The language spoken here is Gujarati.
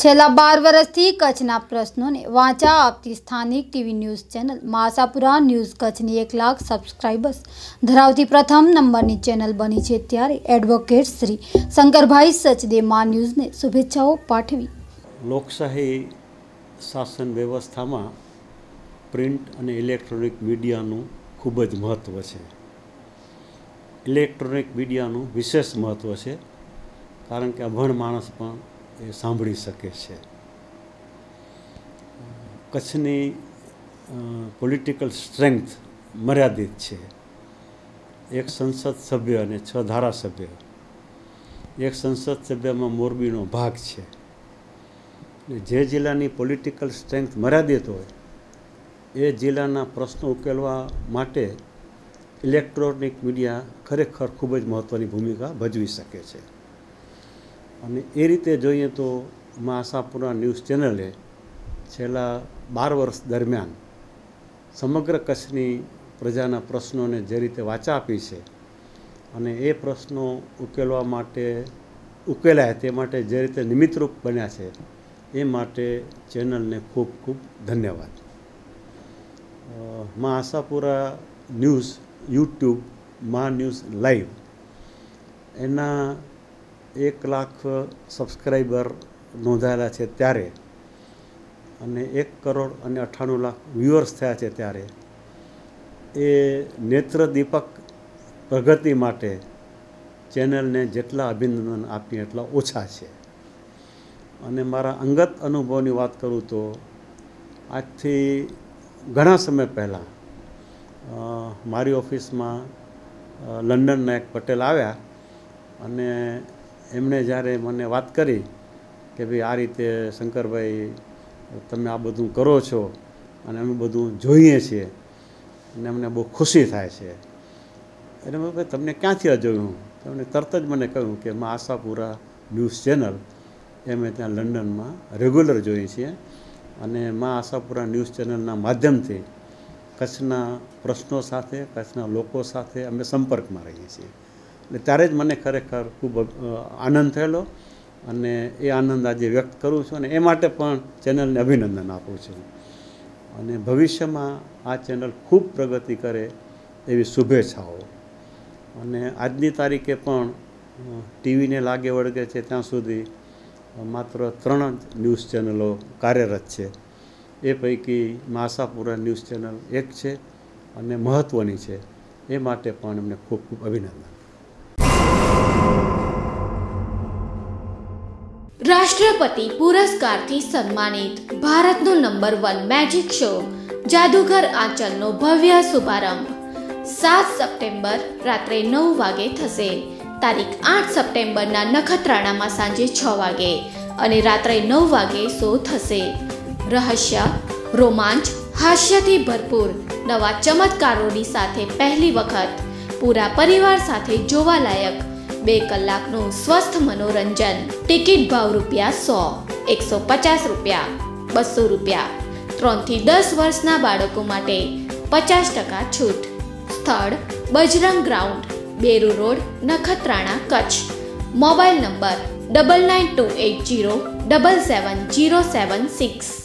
છેલ્લા બાર વર્ષથી કચ્છના પ્રશ્નોને વાંચા આપતી સ્થાનિક ટીવી ન્યૂઝ ચેનલ માસાપુરા ન્યૂઝ કચ્છની એક લાખ સબસ્ક્રાઇબર્સ ધરાવતી પ્રથમ નંબરની ચેનલ બની છે ત્યારે એડવોકેટ શ્રી શંકરભાઈ સચદે મા ન્યૂઝને શુભેચ્છાઓ પાઠવી. લોકશાહી શાસન વ્યવસ્થામાં પ્રિન્ટ અને ઇલેક્ટ્રોનિક મીડિયાનું ખૂબ જ મહત્ત્વ છે. ઇલેક્ટ્રોનિક મીડિયાનું વિશેષ મહત્ત્વ છે. કારણ કે અભણ માણસ પણ એ સાંભળી શકે છે. કચ્છની પોલિટિકલ સ્ટ્રેન્થ મર્યાદિત છે. એક સંસદ સભ્ય અને છ ધારાસભ્ય. એક સંસદ સભ્યમાં મોરબીનો ભાગ છે. જે જિલ્લાની પોલિટિકલ સ્ટ્રેન્થ મર્યાદિત હોય, એ જિલ્લાના પ્રશ્નો ઉકેલવા માટે ઇલેક્ટ્રોનિક મીડિયા ખરેખર ખૂબ જ મહત્ત્વની ભૂમિકા ભજવી શકે છે. અને એ રીતે જોઈએ તો મા ન્યૂઝ ચેનલે છેલ્લા બાર વર્ષ દરમિયાન સમગ્ર કચ્છની પ્રજાના પ્રશ્નોને જે રીતે વાચા આપી છે અને એ પ્રશ્નો ઉકેલવા માટે ઉકેલાય તે માટે જે રીતે નિમિત્તરૂપ બન્યા છે, એ માટે ચેનલને ખૂબ ખૂબ ધન્યવાદ. મા આશાપુરા ન્યૂઝ યુટ્યુબ મા ન્યૂઝ લાઈવ એના એક લાખ સબસ્ક્રાઈબર નોંધાયેલા છે ત્યારે અને એક કરોડ અને અઠ્ઠાણું લાખ વ્યુઅર્સ થયા છે ત્યારે. એ નેત્રદીપક પ્રગતિ માટે ચેનલને જેટલા અભિનંદન આપીએ એટલા ઓછા છે. અને મારા અંગત અનુભવની વાત કરું તો આજથી ઘણા સમય પહેલાં મારી ઓફિસમાં લંડનના એક પટેલ આવ્યા અને એમણે જ્યારે મને વાત કરી કે ભાઈ આ રીતે શંકરભાઈ તમે આ બધું કરો છો અને અમે બધું જોઈએ છીએ અને અમને બહુ ખુશી થાય છે. એટલે મેં ભાઈ તમને ક્યાંથી જોયું? તમને તરત જ મને કહ્યું કે મા આશાપુરા ન્યૂઝ ચેનલ, એ મેં ત્યાં લંડનમાં રેગ્યુલર જોઈએ છીએ અને મા આશાપુરા ન્યૂઝ ચેનલના માધ્યમથી કચ્છના પ્રશ્નો સાથે, કચ્છના લોકો સાથે અમે સંપર્કમાં રહીએ છીએ. એટલે ત્યારે જ મને ખરેખર ખૂબ આનંદ થયેલો અને એ આનંદ આજે વ્યક્ત કરું છું અને એ માટે પણ ચેનલને અભિનંદન આપું છું. અને ભવિષ્યમાં આ ચેનલ ખૂબ પ્રગતિ કરે એવી શુભેચ્છાઓ. અને આજની તારીખે પણ ટીવીને લાગે વળગે છે ત્યાં સુધી માત્ર ત્રણ જ ન્યૂઝ ચેનલો કાર્યરત છે. એ પૈકી માસાપુરા ન્યૂઝ ચેનલ એક છે અને મહત્ત્વની છે. એ માટે પણ એમને ખૂબ ખૂબ અભિનંદન. રાષ્ટ્રપતિ પુરસ્કારથી સન્માનિત ભારતનો નંબર વન મેજિક શો જાદુગર આંચલનો ભવ્ય શુભારંભ. સાત સપ્ટેમ્બર રાત્રે નવ વાગે થશે. તારીખ આઠ સપ્ટેમ્બરના નખત્રાણામાં સાંજે છ વાગે અને રાત્રે નવ વાગે શો થશે. રહસ્ય, રોમાંચ, હાસ્યથી ભરપૂર, નવા ચમત્કારોની સાથે પહેલી વખત, પૂરા પરિવાર સાથે જોવાલાયક બે કલાકનું સ્વસ્થ મનોરંજન. ટિકિટ ભાવ રૂપિયા સો, એકસો પચાસ રૂપિયા, બસો રૂપિયા. ત્રણથી દસ વર્ષના બાળકો માટે પચાસ ટકા છૂટ. સ્થળ, Bajrang ground, Beru road, Nakhatrana Kutch. Mobile number double nine two eight zero double seven zero seven six.